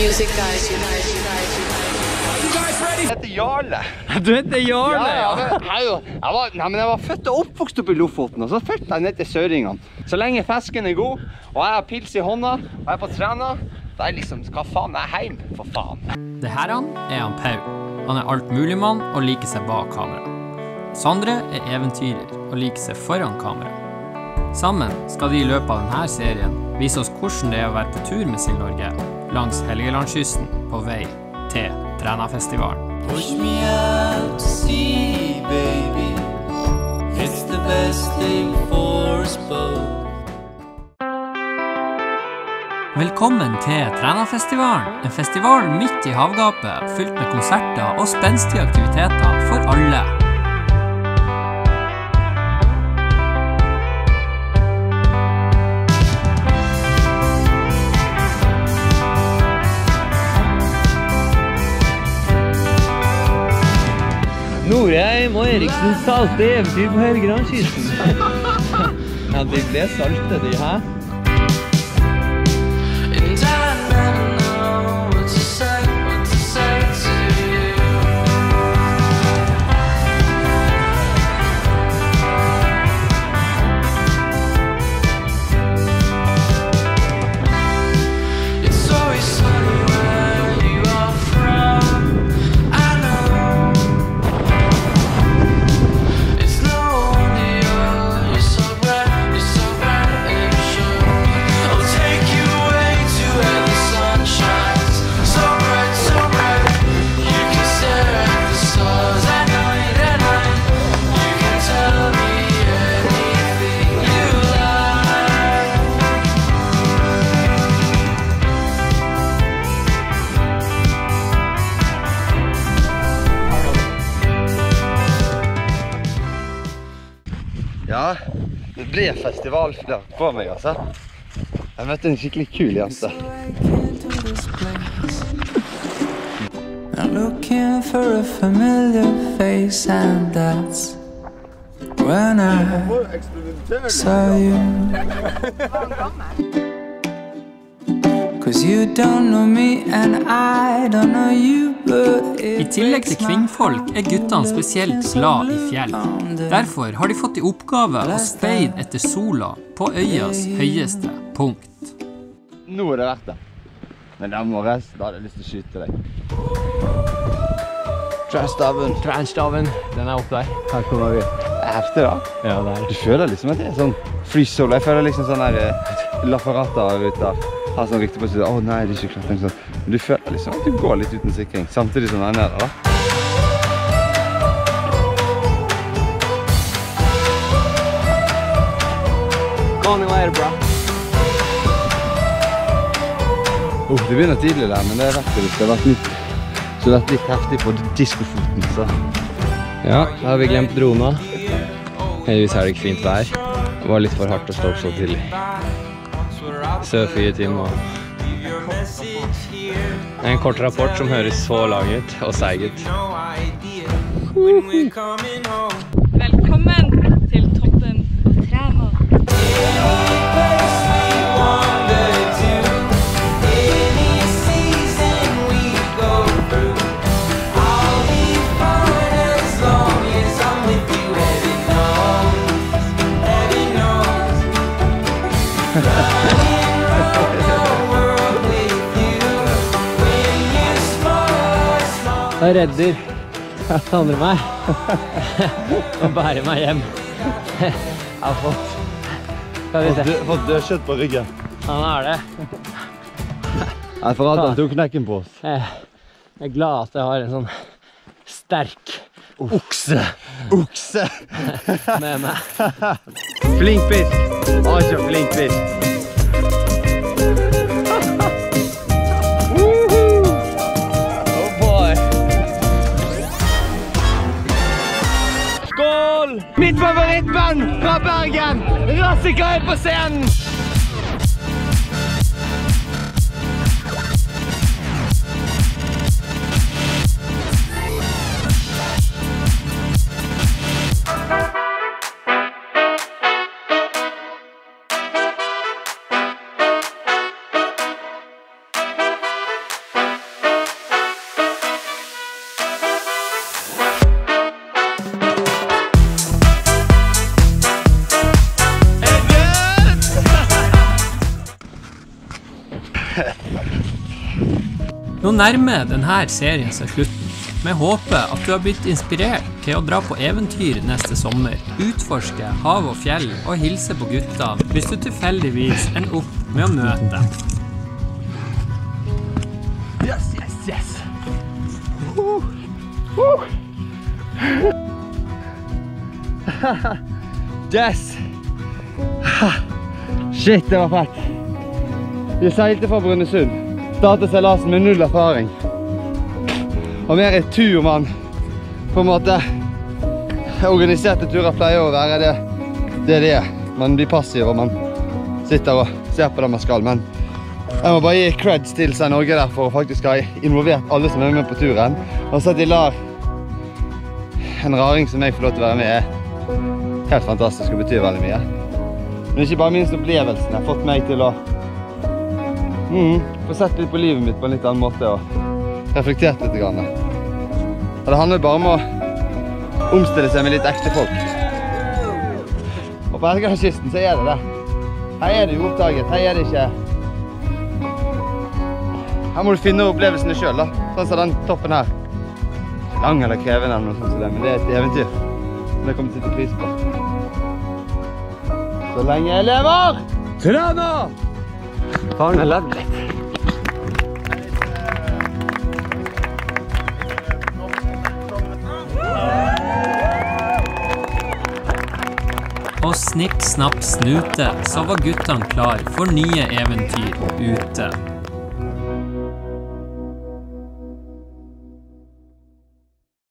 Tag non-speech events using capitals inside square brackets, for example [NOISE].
Music guys unite, unite, unite. Jeg heter Jarle. Du heter Jarle, Ja, ja. Jeg, var, nei, men jeg var født og oppvokst oppe i Lofoten, og så flyttet jeg ned til Søringene. Så lenge fisken er god, og jeg har pils i hånda, og jeg er på trena, da er liksom, hva faen, jeg er hjemme, for faen. Det her han er han Pau. Han er altmuligmann og liker seg bak kamera. Sondre er eventyrer og liker seg foran kamera. Sammen skal de i løpet av denne serien vise oss hvordan det er å være på tur med Sild-Norge langs Helgelandskysten på vei til Trænafestivalen. Push me out to sea, baby. It's the best thing for us both. Velkommen til Trænafestivalen, en festival midt i havgapet fylt med konserter og spenstige aktiviteter for alle. Norheim og Eriksen salte eventyr på Helgelandskysten. [LAUGHS] ja, de ble salte, de, hæ? Ja, det ble festivalflagg på meg, altså. Jeg møtte en skikkelig kul jente. I'm looking for a familiar face, and that's when I saw you. I don't know you, but I it tillegg til kvinnfolk er guttene spesielt to glad i fjell. Derfor har de fått i oppgave å speide etter sola på øyas høyeste punkt. Nå er det verdt det. Men i morges, da hadde jeg lyst til å skyte deg. Trashstaven. Trænstaven, den er oppe der. Her kommer vi. Det er heftig, da. Ja, det er Du føler liksom at det er sånn free solo. Jeg føler liksom sånn her eh, Lafarata-ruter har sånn riktig på seg. Å nei, det er ikke klart. Sånn. Men du føler liksom at du går litt uten sikring, samtidig som den er nede, da. Going bro. Oh, det begynner tidlig der, men det er rett og slett. det har vært litt, så det har vært litt heftig på diskofoten. Så. Ja, da har vi glemt drona. Heldigvis er det ikke fint vær. Det var litt for hardt å stå opp så tidlig. Så fire timer. Er en kort rapport som høres så lang ut og seig ut. Jeg redder andre meg [LAUGHS] og bærer meg hjem. [LAUGHS] Jeg har fått. Fått dødkjøtt på ryggen. Han har det. [LAUGHS] Jeg for at han tok knekken på oss. Jeg jeg er glad at jeg har en sånn sterk Okse! Okse! med meg. Flink fisk! Å, så flink fisk! Mitt favorittband fra Bergen! Rassika er på scenen! Nå nærmer denne serien seg slutten. Vi håper at du har blitt inspirert til å dra på eventyr neste sommer, utforske hav og fjell og hilse på guttene hvis du tilfeldigvis ender opp med å møte dem. Yes, yes, yes. yes. [LAUGHS] Shit, det var fett. Vi seilte fra Brønnøysund. Startet seilasen med null erfaring. Og mer et turmann. På en måte organiserte turer pleier å være det det det er. Man blir passiv og man sitter og ser på det man skal. Men jeg må bare gi creds til Seg Norge der for å faktisk ha involvert alle som er med på turen. Og så at de lar en raring som jeg får lov til å være med, er helt fantastisk og betyr veldig mye. Men ikke bare minst opplevelsen har fått meg til å mm, få sett litt på livet mitt på en litt annen måte og reflektert litt. Grann. Og det handler bare om å omstille seg med litt ekte folk. Og på Helgelandskysten så er det det. Her er det jo oppdaget. Her er det ikke Her må du finne opplevelsene sjøl, da. Sånn som den toppen her. Lang eller krevende eller noe sånt som det, men det er et eventyr. Som jeg kommer til å sette pris på. Så lenge jeg lever! Trener! Faen, har levd litt. Og snipp, snapp, snute, så var guttene klar for nye eventyr ute.